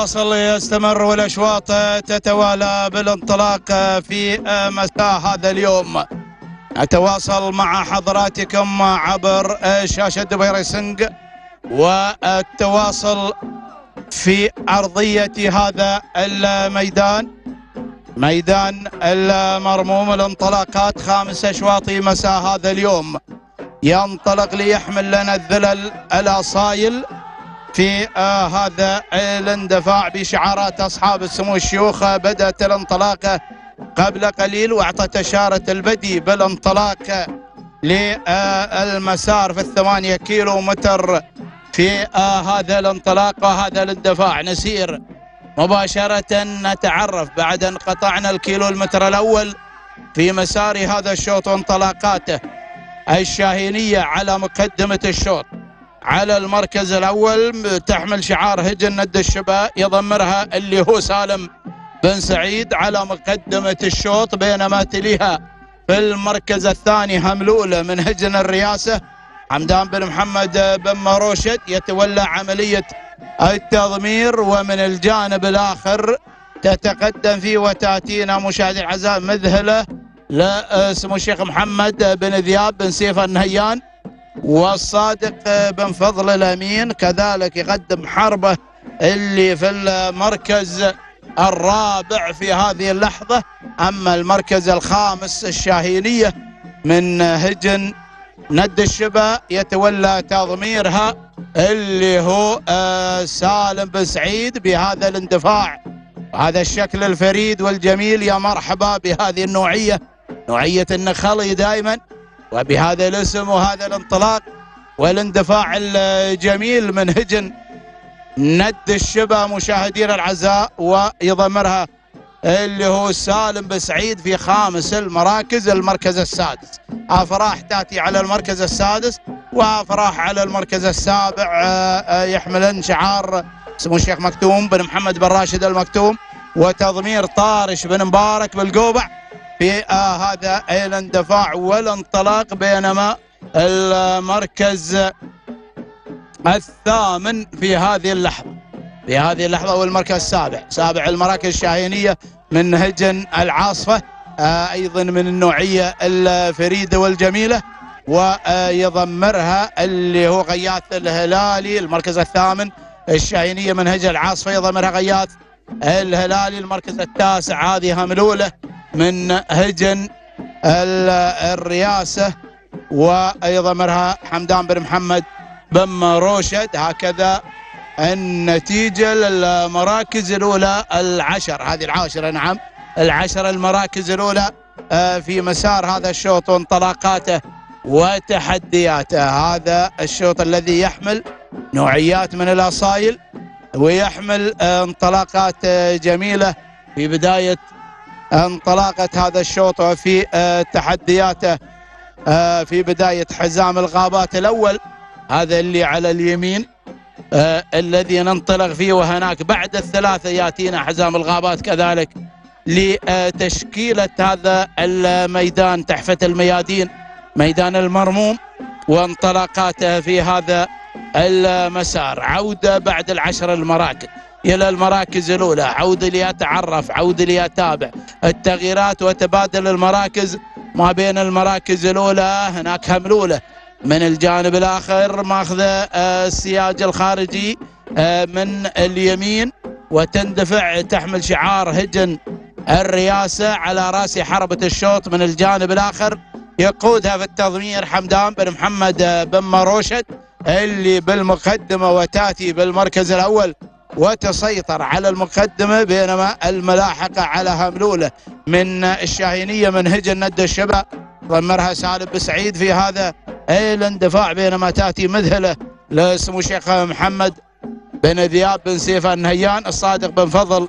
التواصل يستمر والأشواط تتوالى بالانطلاق في مساء هذا اليوم. نتواصل مع حضراتكم عبر شاشة دبي ريسنج والتواصل في أرضية هذا الميدان. ميدان المرموم الانطلاقات خامس أشواط مساء هذا اليوم. ينطلق ليحمل لنا الذلل الأصايل. في آه هذا الاندفاع بشعارات أصحاب السمو الشيوخ بدأت الانطلاقه قبل قليل وأعطت إشارة البدي بالانطلاق للمسار في الثمانية كيلو متر في آه هذا الانطلاق وهذا الاندفاع نسير مباشرة نتعرف بعد أن قطعنا الكيلو المتر الأول في مسار هذا الشوط وانطلاقاته الشاهينية على مقدمة الشوط. على المركز الأول تحمل شعار هجن ند الشباب يضمرها اللي هو سالم بن سعيد على مقدمة الشوط بينما تليها في المركز الثاني هملولة من هجن الرئاسة حمدان بن محمد بن مروشد يتولى عملية التضمير ومن الجانب الآخر تتقدم فيه وتأتينا مشاهدي العزاء مذهلة لسمو الشيخ محمد بن ذياب بن سيف النهيان. والصادق بن فضل الأمين كذلك يقدم حربه اللي في المركز الرابع في هذه اللحظة. أما المركز الخامس الشاهينية من هجن ند الشبا يتولى تضميرها اللي هو آه، سالم بن سعيد بهذا الاندفاع. هذا الشكل الفريد والجميل يا مرحبا بهذه النوعية. نوعية النخلي دائما. وبهذا الاسم وهذا الانطلاق والاندفاع الجميل من هجن ند الشبا مشاهدينا العزاء ويضمرها اللي هو سالم بن سعيد في خامس المراكز المركز السادس. أفراح تأتي على المركز السادس وأفراح على المركز السابع آه، آه، يحملن شعار اسمه الشيخ مكتوم بن محمد بن راشد المكتوم وتضمير طارش بن مبارك بالقوبع. في آه هذا الاندفاع والانطلاق بينما المركز الثامن في هذه اللحظة. في هذه اللحظة والمركز السابع. سابع المراكز الشاهينية من هجن العاصفة آه أيضا من النوعية الفريدة والجميلة ويضمرها اللي هو غياث الهلالي المركز الثامن الشاهينية من هجن العاصفة يضمرها غياث الهلالي المركز التاسع هذه هملولة من هجن الرئاسة وأيضا مرها حمدان بن محمد بن روشد هكذا النتيجة للمراكز الأولى العشر. هذه العاشرة نعم العشر المراكز الأولى آه، في مسار هذا الشوط وانطلاقاته وتحدياته. هذا الشوط الذي يحمل نوعيات من الأصايل ويحمل آه، انطلاقات آه، جميلة في بداية انطلاقة هذا الشوط وفي آه، تحدياته آه، في بداية حزام الغابات الأول. هذا اللي على اليمين آه، الذي ننطلق فيه وهناك بعد الثلاثة يأتينا حزام الغابات كذلك لتشكيلة هذا الميدان تحفة الميادين ميدان المرموم وانطلاقاته في هذا المسار. عودة بعد العشر المراكز. إلى المراكز الأولى. عود ليتعرف عود ليتابع التغييرات وتبادل المراكز ما بين المراكز الأولى هناك هملولة من الجانب الآخر ماخذ آه، السياج الخارجي آه، من اليمين. وتندفع تحمل شعار هجن الرئاسة على رأس حربة الشوط. من الجانب الآخر يقودها في التضمير حمدان بن محمد آه، بن مروشد اللي بالمقدمة وتأتي بالمركز الأول. وتسيطر على المقدمة بينما الملاحقة على هملولة من الشاهينية من هجن ند الشباب ضمرها سالم بسعيد في هذا الاندفاع بينما تأتي مذهلة لسمو الشيخ محمد بن ذياب بن سيف النهيان الصادق بن فضل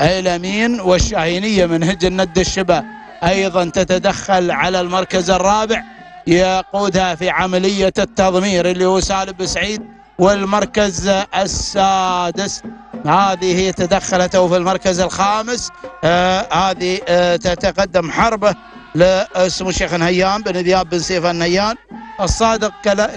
الأمين والشاهينية من هجن ند الشباب أيضا تتدخل على المركز الرابع يقودها في عملية التضمير اللي هو سالم بسعيد والمركز السادس. هذه تدخلته في المركز الخامس. آه هذه آه تتقدم حربه لسمو الشيخ نهيان بن ذياب بن سيف النهيان. الصادق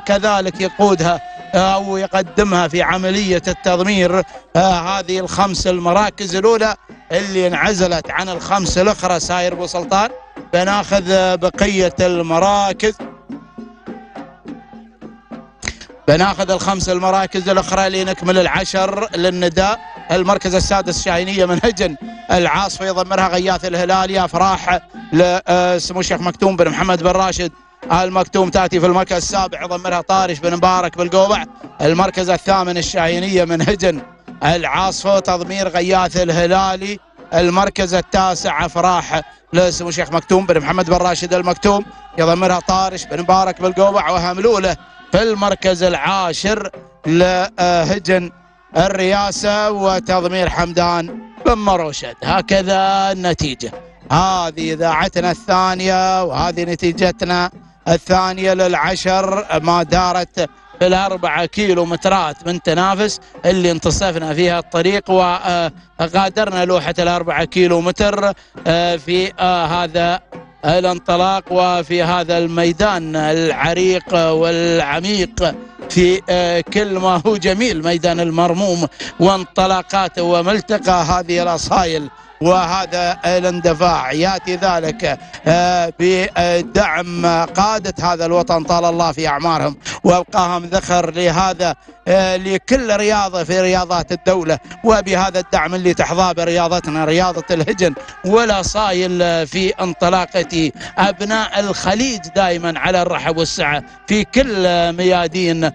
كذلك يقودها أو يقدمها في عملية التضمير آه، هذه الخمس المراكز الأولى اللي انعزلت عن الخمس الأخرى ساير أبو سلطان. بناخذ بقية المراكز. بناخذ الخمس المراكز الأخرى لنكمل العشر للنداء. المركز السادس شاهينيه من هجن العاصفة يضمرها غياث الهلالي افراح لسمو الشيخ مكتوم بن محمد بن راشد. المكتوم تأتي في المركز السابع يضمرها طارش بن مبارك بالقوبع. المركز الثامن الشاهينيه من هجن العاصفة تضمير غياث الهلالي المركز التاسع افراح لسمو الشيخ مكتوم بن محمد بن راشد المكتوم. يضمرها طارش بن مبارك بالقوبع وهملوله في المركز العاشر لهجن الرئاسة وتضمير حمدان بن مروشد هكذا النتيجة. هذه إذاعتنا الثانية وهذه نتيجتنا الثانية للعشر ما دارت في الأربعة كيلو مترات من تنافس اللي انتصفنا فيها الطريق وغادرنا لوحة الأربعة كيلو متر آه، في آه، هذا الانطلاق وفي هذا الميدان العريق والعميق في آه، كل ما هو جميل ميدان المرموم وانطلاقاته وملتقى هذه الأصايل وهذا الاندفاع. يأتي ذلك آه، بدعم قادة هذا الوطن طال الله في أعمارهم. وابقاهم ذخر لهذا لكل رياضة في رياضات الدولة وبهذا الدعم اللي تحظى برياضتنا رياضة الهجن ولا صايل في انطلاقة أبناء الخليج دائما على الرحب والسعة في كل ميادين آه،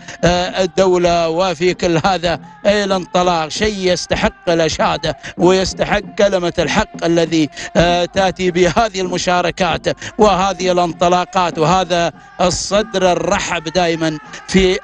الدولة وفي كل هذا الانطلاق شيء يستحق الأشادة ويستحق كلمة الحق الذي آه، تأتي بهذه المشاركات وهذه الانطلاقات وهذا الصدر الرحب دائما في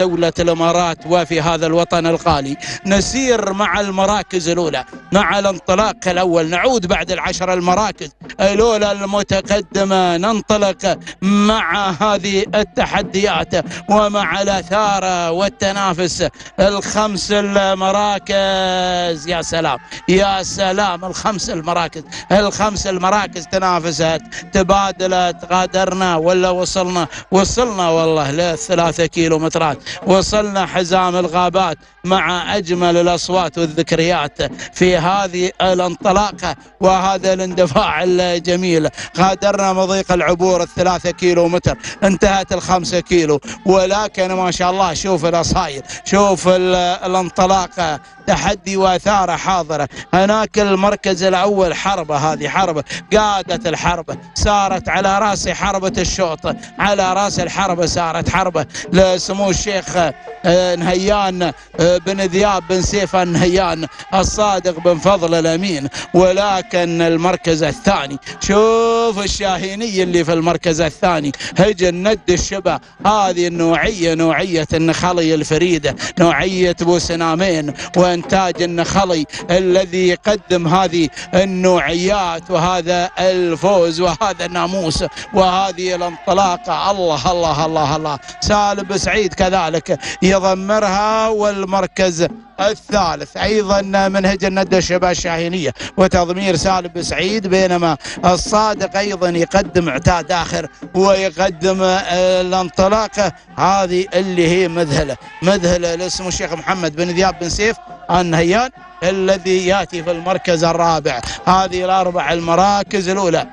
دولة الإمارات. الامارات وفي هذا الوطن الغالي. نسير مع المراكز الأولى مع الانطلاق الأول. نعود بعد العشر المراكز. الأولى المتقدمة ننطلق مع هذه التحديات ومع الاثاره والتنافس. الخمس المراكز يا سلام يا سلام. الخمس المراكز الخمس المراكز تنافست. تبادلت غادرنا ولا وصلنا؟ وصلنا والله للثلاثة كيلو مترات وصلنا حزام الغابات مع أجمل الأصوات والذكريات في هذه الانطلاقة وهذا الاندفاع الجميل. غادرنا مضيق العبور الثلاثة كيلو متر. انتهت الخمسة كيلو. ولكن ما شاء الله شوف الأصاير شوف الانطلاقة. تحدي واثاره حاضرة. هناك المركز الأول حربه هذه حربه قادت الحربه صارت على راس حربة الشوط. على راس الحربه صارت حربه لسمو الشيخ آه، نهيان آه، بن ذياب بن سيف النهيان الصادق بن فضل الأمين. ولكن المركز الثاني شوف الشاهيني اللي في المركز الثاني. هجن ند الشبه هذه النوعية نوعية النخلي الفريده نوعية بوسنامين وإنتاج النخلي الذي يقدم هذه النوعيات وهذا الفوز وهذا الناموس وهذه الانطلاقة. الله الله الله الله. سالم سعيد كذلك يضمرها والمركز الثالث. أيضا منهج الندى الشباب الشاهينية وتضمير سالم سعيد بينما الصادق أيضا يقدم اعتاد آخر ويقدم الانطلاقة. هذه اللي هي مذهلة مذهلة لاسم الشيخ محمد بن ذياب بن سيف النهيان الذي يأتي في المركز الرابع. هذه الأربع المراكز الأولى.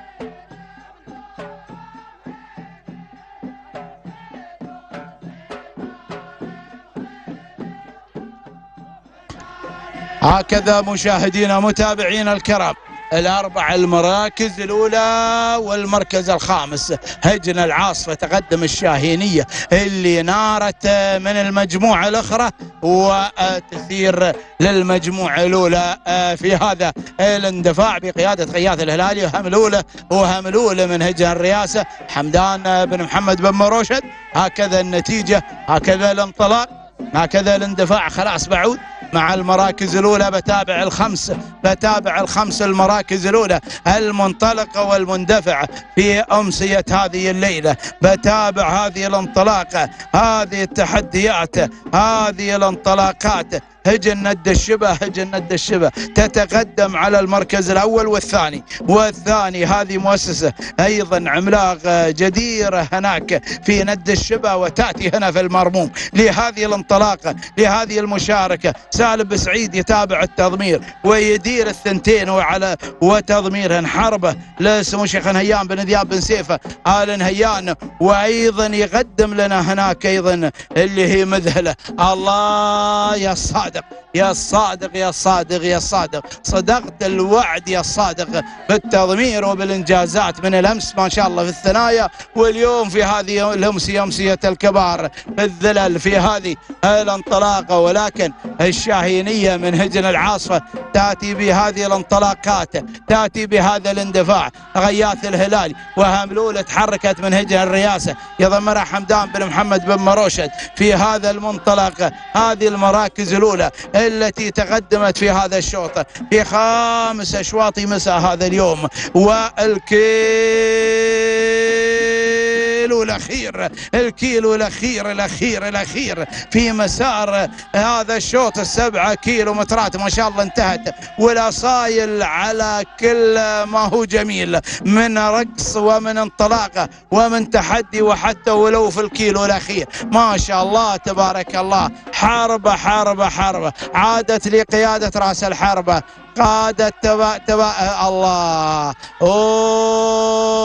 هكذا مشاهدينا متابعينا الكرام الأربع المراكز الأولى والمركز الخامس هجن العاصفة تقدم الشاهينية اللي نارت من المجموعة الأخرى وتثير للمجموعة الأولى في هذا الاندفاع بقيادة غياث الهلالي وهملوله وهملوله من هجن الرئاسه حمدان بن محمد بن مروشد. هكذا النتيجة هكذا الانطلاق هكذا الاندفاع خلاص بعود. مع المراكز الأولى بتابع الخمس بتابع الخمس المراكز الأولى المنطلقة والمندفعة في أمسية هذه الليلة. بتابع هذه الانطلاقة هذه التحديات هذه الانطلاقات. هجن ند الشبه هجن ند الشبه. تتقدم على المركز الأول والثاني. والثاني هذه مؤسسة أيضا عملاق جديرة هناك في ند الشبه وتأتي هنا في المرموم. لهذه الانطلاقة لهذه المشاركة سالم بسعيد يتابع التضمير ويدير الثنتين وعلى وتضميرهن حربه لسمو شيخ نهيان بن ذياب بن سيفة. آل نهيان وأيضا يقدم لنا هناك أيضا اللي هي مذهلة. الله يا صادق. рядом يا صادق يا صادق يا صادق. صدقت الوعد يا صادق. بالتضمير وبالإنجازات من الأمس ما شاء الله في الثنايا. واليوم في هذه الامسيه امسيه الكبار بالذلل في هذه الانطلاقة. ولكن الشاهينية من هجن العاصفة تأتي بهذه الانطلاقات تأتي بهذا الاندفاع. غياث الهلالي وهملول تحركت من هجن الرئاسه يضمرها حمدان بن محمد بن مروشد في هذا المنطلق هذه المراكز الأولى. التي تقدمت في هذا الشوط في خامس أشواط مساء هذا اليوم. والكيلو الأخير الكيلو الأخير الأخير الأخير. في مسار هذا الشوط السبعة كيلو مترات. ما شاء الله انتهت. والأصايل على كل ما هو جميل. من رقص ومن انطلاقه ومن تحدي وحتى ولو في الكيلو الأخير. ما شاء الله تبارك الله. حربة حربة حربة عادت لقيادة رأس الحربة قادة تبا تبا الله. أوه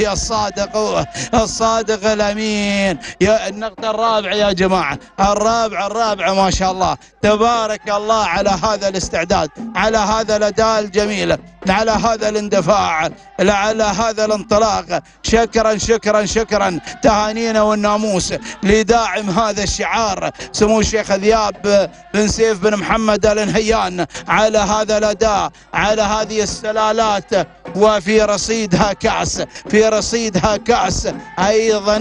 يا الصادق الصادق الأمين. يا النقطة الرابعة يا جماعة. الرابعة الرابعة ما شاء الله. تبارك الله على هذا الاستعداد على هذا الأداء الجميل على هذا الاندفاع على هذا الانطلاق. شكرا شكرا شكرا. تهانينا والناموس لداعم هذا الشعار سمو الشيخ ذياب بن سيف بن محمد آل نهيان على هذا الأداء على هذه السلالات. وفي رصيدها كأس في رصيدها كأس. أيضا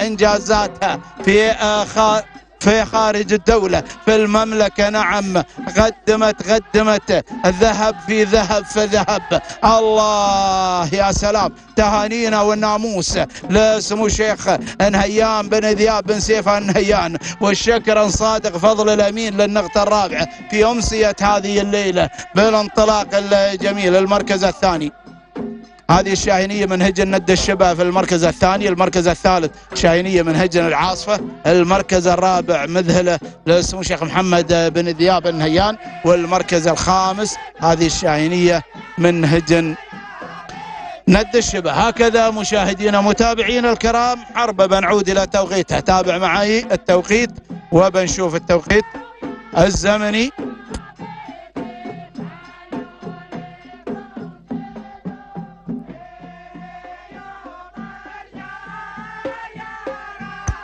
إنجازاتها في آخر في خارج الدولة في المملكة نعم. قدمت قدمت. الذهب في ذهب في ذهب. الله يا سلام. تهانينا والناموس. لسمو الشيخ نهيان بن ذياب بن سيف النهيان والشكر صادق فضل الأمين للنقطة الرابعة في أمسية هذه الليلة. بالانطلاق الجميل المركز الثاني. هذه الشاهينية من هجن ند الشبه في المركز الثاني المركز الثالث شاهينية من هجن العاصفة المركز الرابع مذهلة لسمو الشيخ محمد بن ذياب النهيان والمركز الخامس هذه الشاهينية من هجن ند الشبه هكذا مشاهدينا متابعينا الكرام حرب بنعود إلى توقيتها تابع معي التوقيت وبنشوف التوقيت الزمني.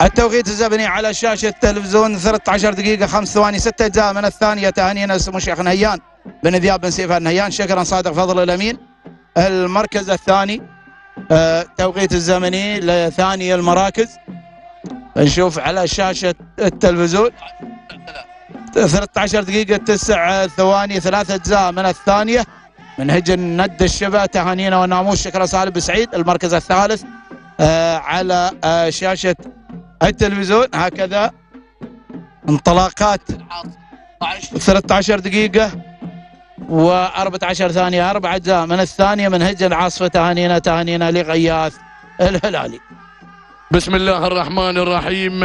التوقيت الزمني على شاشة التلفزيون 13 دقيقة 5 ثواني 6 أجزاء من الثانية. تهانينا سمو الشيخ نهيان بن ذياب بن سيف النهيان شكرا صادق فضل الأمين. المركز الثاني آه توقيت الزمني لثاني المراكز. نشوف على شاشة التلفزيون. 13 دقيقة 9 ثواني ثلاثة أجزاء من الثانية. من هجن ند الشبه تهانينا وناموس. شكرا سالم بسعيد المركز الثالث آه على آه شاشة التلفزيون هكذا انطلاقات. 13 دقيقة و14 ثانية أربع أجزاء من الثانية من هجة العاصفة تهانينا تهانينا لغياث الهلالي. بسم الله الرحمن الرحيم.